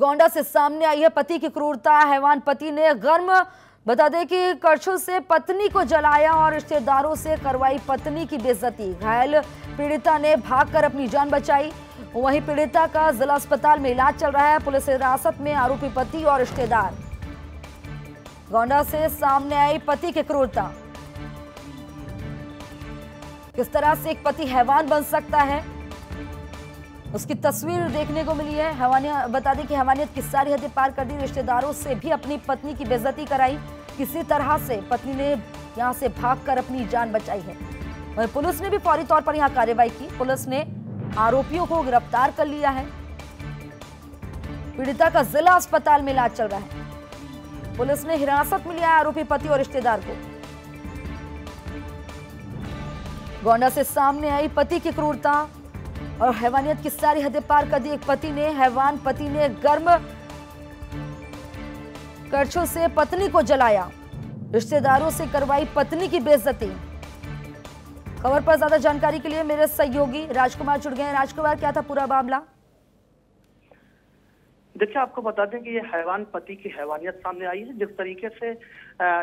गोंडा से सामने आई है पति की क्रूरता। हैवान पति ने गर्म बता दें कि करछुल से पत्नी को जलाया और रिश्तेदारों से करवाई पत्नी की बेइज्जती। घायल पीड़िता ने भागकर अपनी जान बचाई। वहीं पीड़िता का जिला अस्पताल में इलाज चल रहा है। पुलिस हिरासत में आरोपी पति और रिश्तेदार। गोंडा से सामने आई पति की क्रूरता। किस तरह से एक पति हैवान बन सकता है? उसकी तस्वीर देखने को मिली है। हवानिया, बता दें कि हवानियत की सारी हदें पार कर दी। रिश्तेदारों से भी अपनी पत्नी की बेइज्जती कराई। किसी तरह से पत्नी ने यहाँ से भागकर अपनी जान बचाई है। वहीं पुलिस ने भी फौरी तौर पर यहाँ कार्रवाई की। पुलिस ने आरोपियों को गिरफ़्तार कर लिया है। पीड़िता का जिला अस्पताल में इलाज चल रहा है। पुलिस ने हिरासत में लिया आरोपी पति और रिश्तेदार को। गोंडा से सामने आई पति की क्रूरता। और हैवानियत की सारी हदें पार कर दी। एक पति ने, हैवान पति ने गर्म करछुल से पत्नी को जलाया। रिश्तेदारों से करवाई पत्नी की बेइज्जती। खबर पर ज़्यादा जानकारी के लिए मेरे सहयोगी राजकुमार जुड़ गए राजकुमार, क्या था पूरा मामला? देखिए, आपको बता दें कि ये हैवान पति की हैवानियत सामने आई है। जिस तरीके से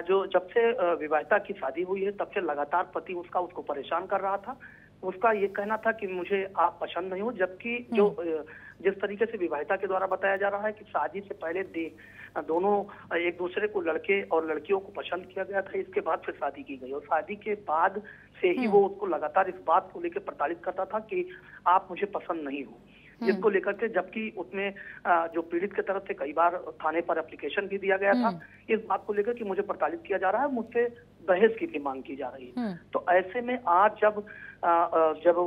जो जब से विवाहिता की शादी हुई है, तब से लगातार पति उसका उसको परेशान कर रहा था। उसका ये कहना था कि मुझे आप पसंद नहीं हो जबकि जो जिस तरीके से विवाहिता के द्वारा बताया जा रहा है कि शादी से पहले दे दोनों एक दूसरे को लड़के और लड़कियों को पसंद किया गया था इसके बाद फिर शादी की गई। और शादी के बाद से ही वो उसको लगातार इस बात को लेकर प्रताड़ित करता था कि आप मुझे पसंद नहीं हो। जिसको लेकर के जबकि उसमें जो पीड़ित की तरफ़ से कई बार थाने पर एप्लीकेशन भी दिया गया था। इस बात को लेकर कि मुझे प्रताड़ित किया जा रहा है मुझसे दहेज की भी मांग की जा रही है। तो ऐसे में आज जब जब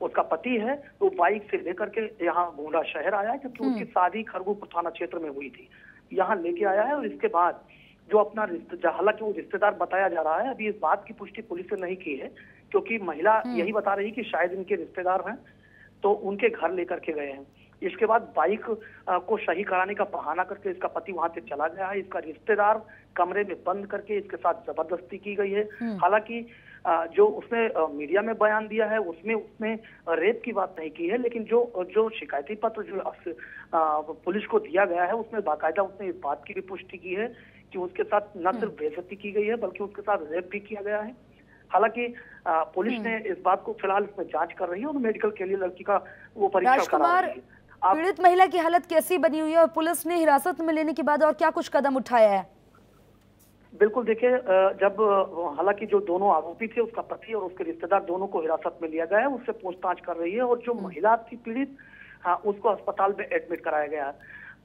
उसका पति है तो बाइक से लेकर के यहाँ गोंडा शहर आया है क्योंकि उसकी शादी खरगोपुर थाना क्षेत्र में हुई थी। यहाँ लेके आया है और इसके बाद जो अपना हालाँकि वो रिश्तेदार बताया जा रहा है अभी इस बात की पुष्टि पुलिस ने नहीं की है क्योंकि महिला यही बता रही कि शायद इनके रिश्तेदार हैं। तो उनके घर लेकर के गए हैं। इसके बाद बाइक को सही कराने का बहाना करके इसका पति वहाँ से चला गया है। इसका रिश्तेदार कमरे में बंद करके इसके साथ ज़बरदस्ती की गई है। हालाँकि जो उसने मीडिया में बयान दिया है उसमें उसने रेप की बात नहीं की है लेकिन जो जो शिकायती पत्र जो पुलिस को दिया गया है उसमें बाकायदा उसने इस बात की भी पुष्टि की है कि उसके साथ न सिर्फ़ बेजती की गई है बल्कि उसके साथ रेप भी किया गया है। हालाँकि पुलिस ने इस बात को फ़िलहाल इसमें जाँच कर रही है और मेडिकल के लिए लड़की का वो परीक्षा करा रही है। पीड़ित महिला की हालत कैसी बनी हुई है और पुलिस ने हिरासत में लेने के बाद और क्या कुछ कदम उठाया है? बिल्कुल देखिए जब हालाँकि जो दोनों आरोपी थे उसका पति और उसके रिश्तेदार दोनों को हिरासत में लिया गया है उससे पूछताछ कर रही है और जो हम्म। महिला थी पीड़ित हाँ उसको अस्पताल में एडमिट कराया गया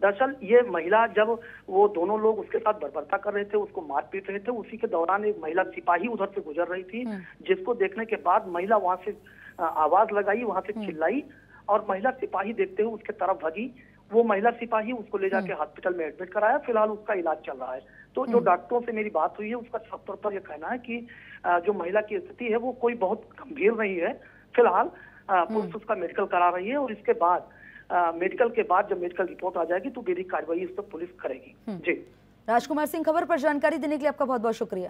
दरअसल ये महिला जब वो दोनों लोग उसके साथ बर्बरता कर रहे थे उसको मार पीट रहे थे उसी के दौरान एक महिला सिपाही उधर से गुजर रही थी हम्म। जिसको देखने के बाद महिला वहाँ से आवाज़ लगाई वहाँ से हम्म। चिल्लाई और महिला सिपाही देखते हुए उसके तरफ़ भगी। वो महिला सिपाही उसको ले जाके हॉस्पिटल में एडमिट कराया। फ़िलहाल उसका इलाज चल रहा है। तो जो डॉक्टरों से मेरी बात हुई है उसका साफ़ तौर पर यह कहना है कि जो महिला की स्थिति है वो कोई बहुत गंभीर नहीं है। फ़िलहाल पुलिस उसका मेडिकल करा रही है और इसके बाद मेडिकल के बाद जब मेडिकल रिपोर्ट आ जाएगी तो मेरी कार्रवाई इस पर पुलिस करेगी। जी। राजकुमार सिंह खबर पर जानकारी देने के लिए आपका बहुत बहुत शुक्रिया।